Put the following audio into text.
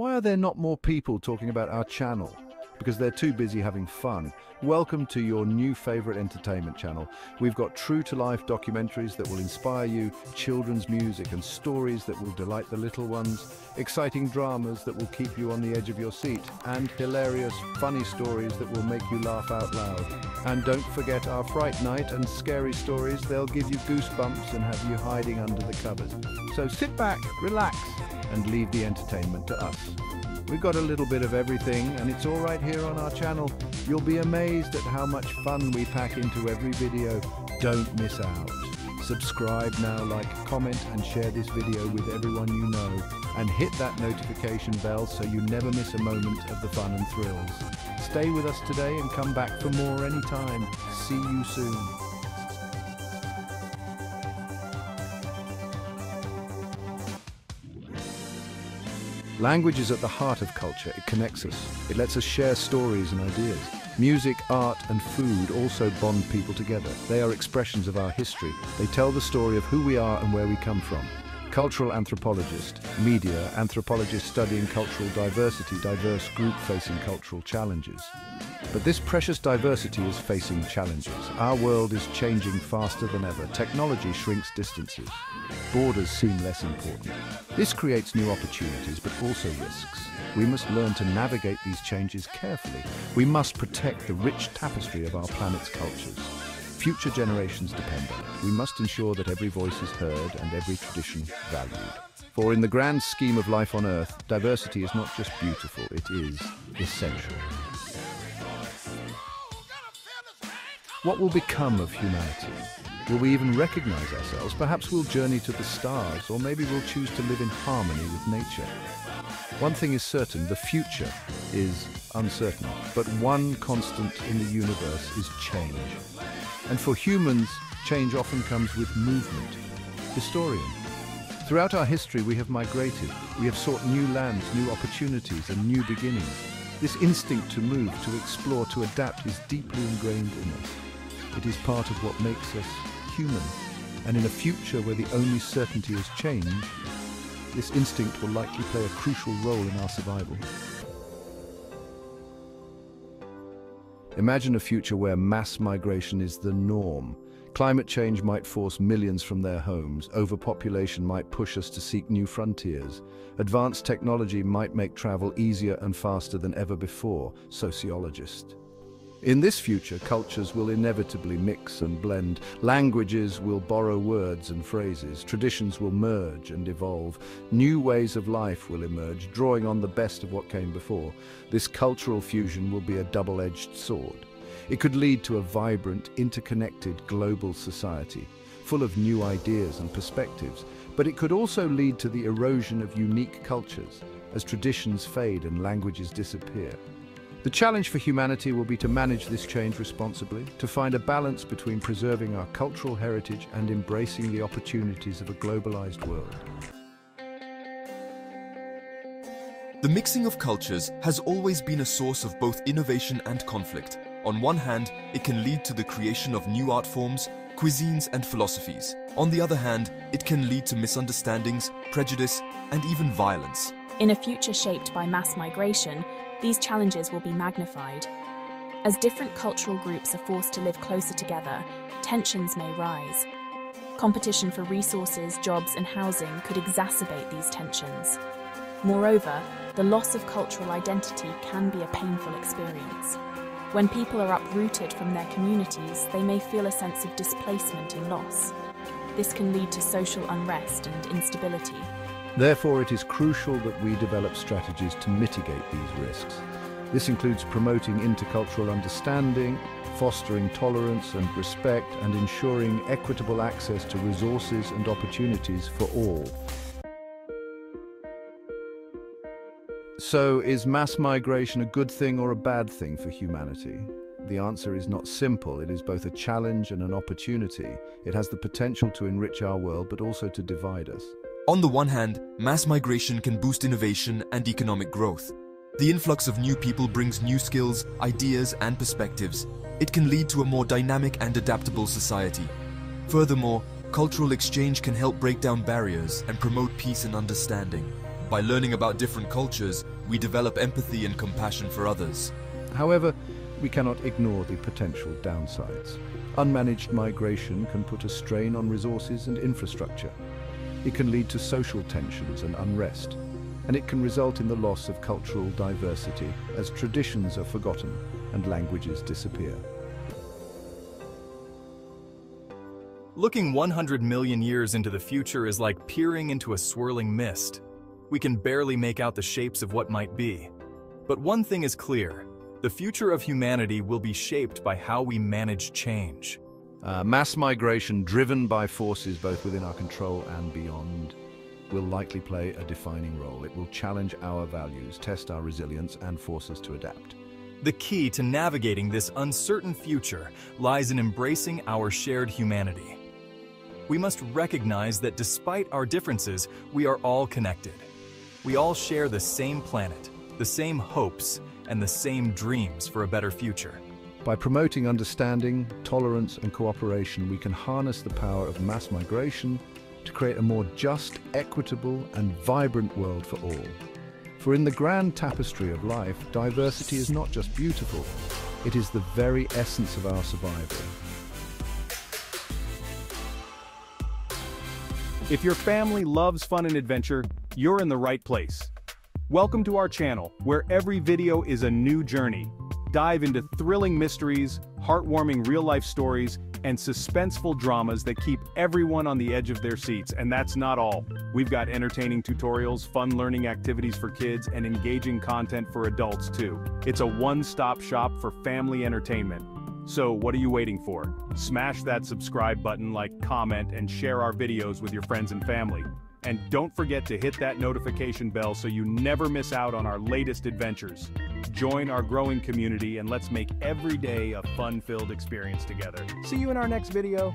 Why are there not more people talking about our channel? Because they're too busy having fun. Welcome to your new favorite entertainment channel. We've got true-to-life documentaries that will inspire you, children's music and stories that will delight the little ones, exciting dramas that will keep you on the edge of your seat, and hilarious, funny stories that will make you laugh out loud. And don't forget our Fright Night and scary stories. They'll give you goosebumps and have you hiding under the covers. So sit back, relax, and leave the entertainment to us. We've got a little bit of everything, and it's all right here on our channel. You'll be amazed at how much fun we pack into every video. Don't miss out. Subscribe now, like, comment, and share this video with everyone you know. And hit that notification bell so you never miss a moment of the fun and thrills. Stay with us today and come back for more anytime. See you soon. Language is at the heart of culture. It connects us. It lets us share stories and ideas. Music, art and food also bond people together. They are expressions of our history. They tell the story of who we are and where we come from. Cultural anthropologist, media anthropologist studying cultural diversity, diverse group facing cultural challenges. But this precious diversity is facing challenges. Our world is changing faster than ever. Technology shrinks distances. Borders seem less important. This creates new opportunities, but also risks. We must learn to navigate these changes carefully. We must protect the rich tapestry of our planet's cultures. Future generations depend on it. We must ensure that every voice is heard and every tradition valued. For in the grand scheme of life on Earth, diversity is not just beautiful, it is essential. What will become of humanity? Will we even recognize ourselves? Perhaps we'll journey to the stars, or maybe we'll choose to live in harmony with nature. One thing is certain, the future is uncertain, but one constant in the universe is change. And for humans, change often comes with movement. Historian. Throughout our history, we have migrated. We have sought new lands, new opportunities, and new beginnings. This instinct to move, to explore, to adapt is deeply ingrained in us. It is part of what makes us human. And in a future where the only certainty is change, this instinct will likely play a crucial role in our survival. Imagine a future where mass migration is the norm. Climate change might force millions from their homes, overpopulation might push us to seek new frontiers, advanced technology might make travel easier and faster than ever before, sociologist. In this future, cultures will inevitably mix and blend. Languages will borrow words and phrases. Traditions will merge and evolve. New ways of life will emerge, drawing on the best of what came before. This cultural fusion will be a double-edged sword. It could lead to a vibrant, interconnected global society, full of new ideas and perspectives. But it could also lead to the erosion of unique cultures, as traditions fade and languages disappear. The challenge for humanity will be to manage this change responsibly, to find a balance between preserving our cultural heritage and embracing the opportunities of a globalized world. The mixing of cultures has always been a source of both innovation and conflict. On one hand, it can lead to the creation of new art forms, cuisines and philosophies. On the other hand, it can lead to misunderstandings, prejudice and even violence. In a future shaped by mass migration, these challenges will be magnified. As different cultural groups are forced to live closer together, tensions may rise. Competition for resources, jobs, and housing could exacerbate these tensions. Moreover, the loss of cultural identity can be a painful experience. When people are uprooted from their communities, they may feel a sense of displacement and loss. This can lead to social unrest and instability. Therefore, it is crucial that we develop strategies to mitigate these risks. This includes promoting intercultural understanding, fostering tolerance and respect, and ensuring equitable access to resources and opportunities for all. So, is mass migration a good thing or a bad thing for humanity? The answer is not simple. It is both a challenge and an opportunity. It has the potential to enrich our world, but also to divide us. On the one hand, mass migration can boost innovation and economic growth. The influx of new people brings new skills, ideas, and perspectives. It can lead to a more dynamic and adaptable society. Furthermore, cultural exchange can help break down barriers and promote peace and understanding. By learning about different cultures, we develop empathy and compassion for others. However, we cannot ignore the potential downsides. Unmanaged migration can put a strain on resources and infrastructure. It can lead to social tensions and unrest, and it can result in the loss of cultural diversity as traditions are forgotten and languages disappear. Looking 100 million years into the future is like peering into a swirling mist. We can barely make out the shapes of what might be. But one thing is clear, the future of humanity will be shaped by how we manage change. Uh, mass migration driven by forces both within our control and beyond will likely play a defining role. It will challenge our values, test our resilience, and force us to adapt. The key to navigating this uncertain future lies in embracing our shared humanity. We must recognize that despite our differences, we are all connected. We all share the same planet, the same hopes, and the same dreams for a better future. By promoting understanding, tolerance, and cooperation, we can harness the power of mass migration to create a more just, equitable, and vibrant world for all. For in the grand tapestry of life, diversity is not just beautiful, it is the very essence of our survival. If your family loves fun and adventure, you're in the right place. Welcome to our channel, where every video is a new journey. Dive into thrilling mysteries, heartwarming real-life stories, and suspenseful dramas that keep everyone on the edge of their seats, and that's not all. We've got entertaining tutorials, fun learning activities for kids, and engaging content for adults too. It's a one-stop shop for family entertainment. So what are you waiting for? Smash that subscribe button, like, comment, and share our videos with your friends and family. And don't forget to hit that notification bell so you never miss out on our latest adventures. Join our growing community and let's make every day a fun-filled experience together. See you in our next video.